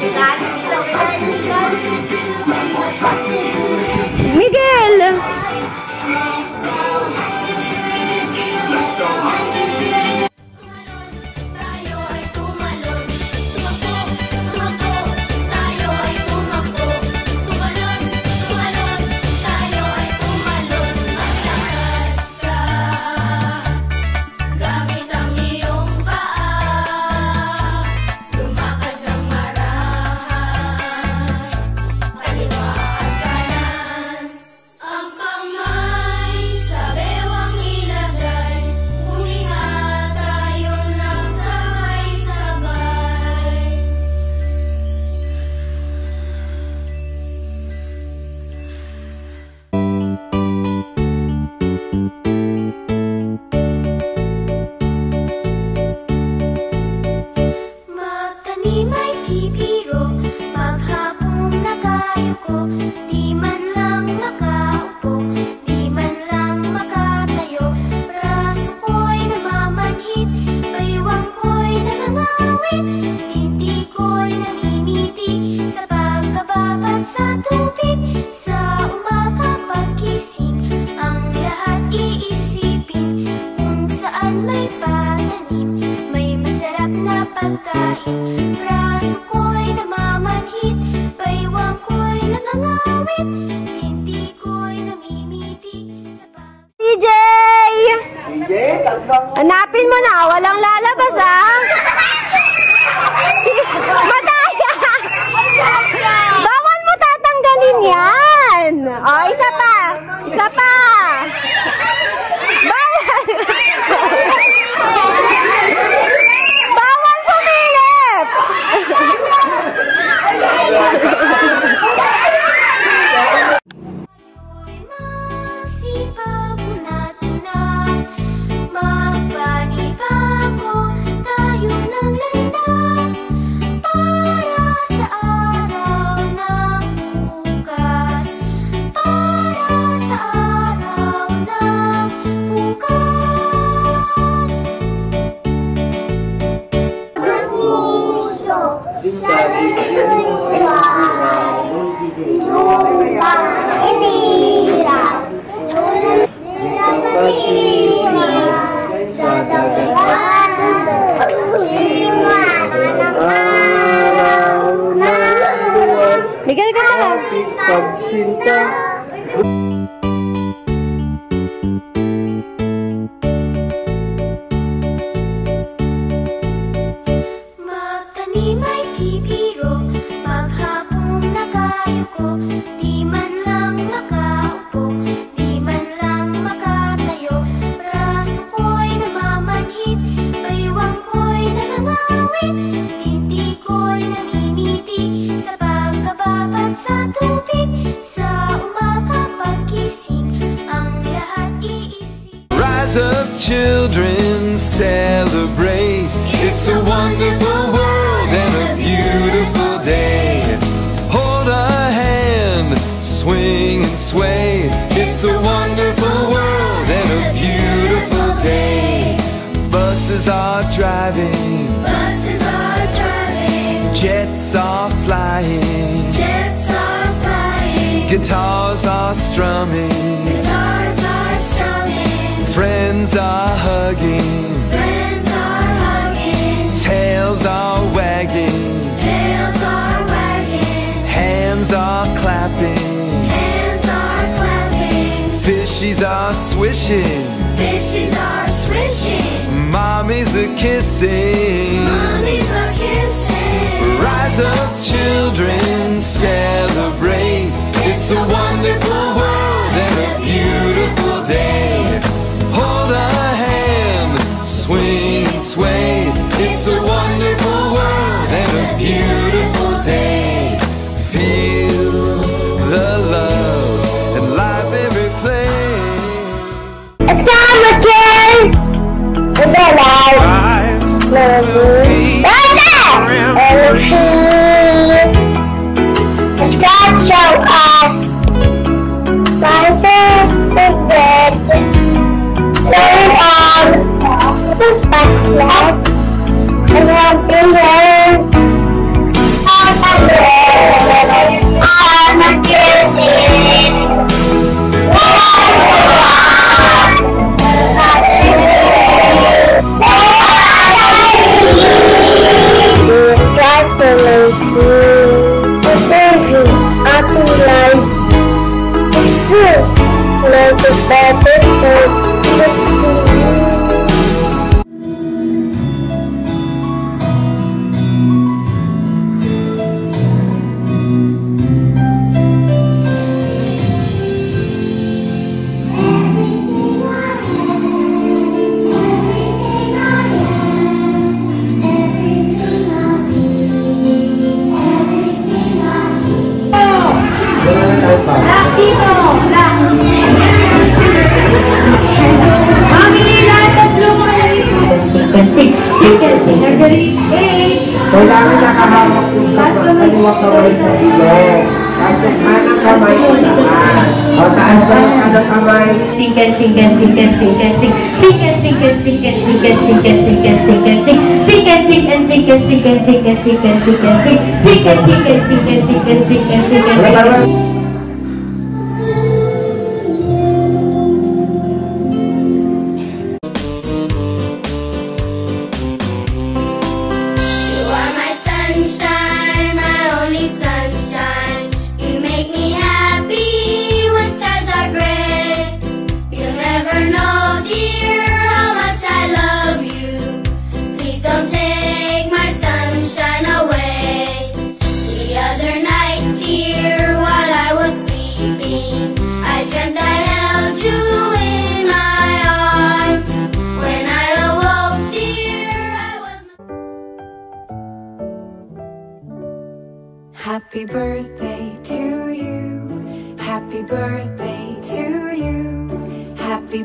Miguel! Tatlong Hanapin mo na, walang lalabas ah! Mataya! Bawal mo tatanggalin yan! O, isa pa! Isa pa! Bawal! Bawal sumilip! Magsipag lupa, inirap, tulad sila masisira sa dagat Sima ka ng araw ng buwan Bigay ka na! Pagsinta up, children, celebrate. It's a wonderful world and a beautiful day. Hold a hand, swing and sway. It's a wonderful world and a beautiful day. Buses are driving, Buses are driving, jets are flying, jets are flying. guitars are strumming, friends are hugging, friends are hugging, tails are wagging. tails are wagging, Hands are clapping, hands are clapping, fishies are swishing, fishes are swishing, mommies are kissing. mummies are kissing. Rise up, children, Sink and sink and sink and sink and sink. Sink and sink and sink and sink and sink and sink and sink and sink. Sink and sink and sink and sink and sink and sink and sink and sink. Sink and sink and sink and sink and sink and sink and sink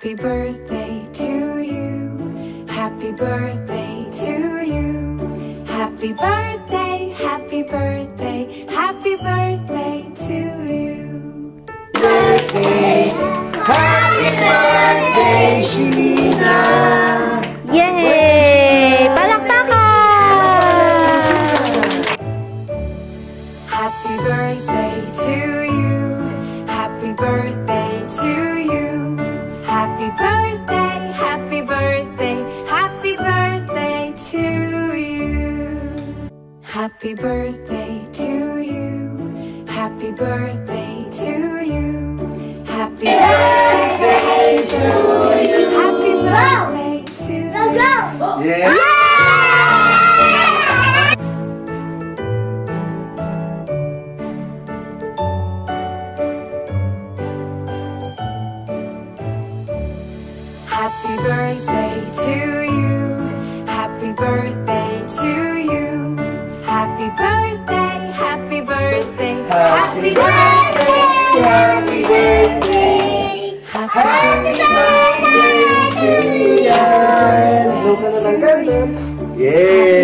Happy birthday to you. Happy birthday to you. Happy birthday, happy birthday, happy birthday to you. Birthday, happy birthday, Sheena! Yeah! Happy birthday to you. Happy birthday to you. Happy birthday, happy birthday, happy birthday to birthday